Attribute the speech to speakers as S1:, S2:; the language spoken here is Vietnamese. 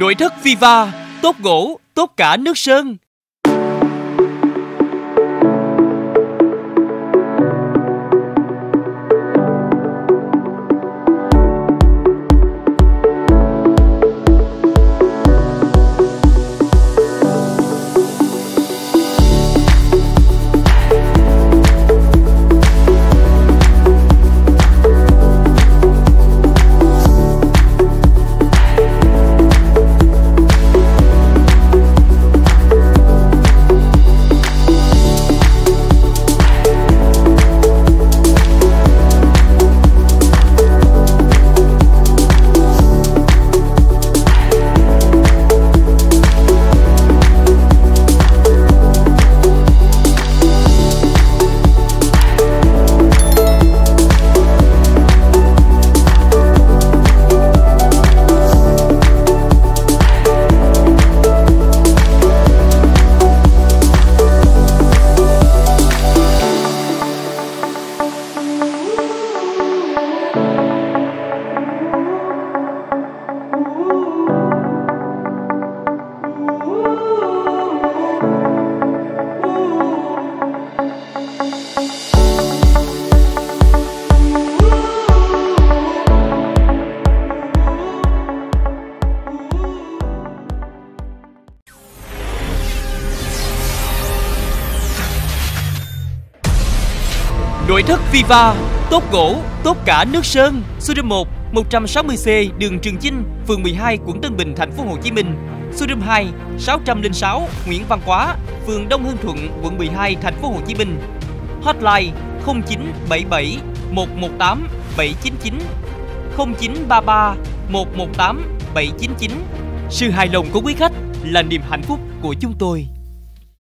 S1: Nội thất Viva, tốt gỗ, tốt cả nước sơn. Nội thất Viva, tốt gỗ, tốt cả nước sơn. Số 1, 160C đường Trường Chinh, phường 12, quận Tân Bình, thành phố Hồ Chí Minh. Số 2, 606 Nguyễn Văn Quá, phường Đông Hương Thuận, quận 12, thành phố Hồ Chí Minh. Hotline 0977 118 799 0933 118 799. Sự hài lòng của quý khách là niềm hạnh phúc của chúng tôi.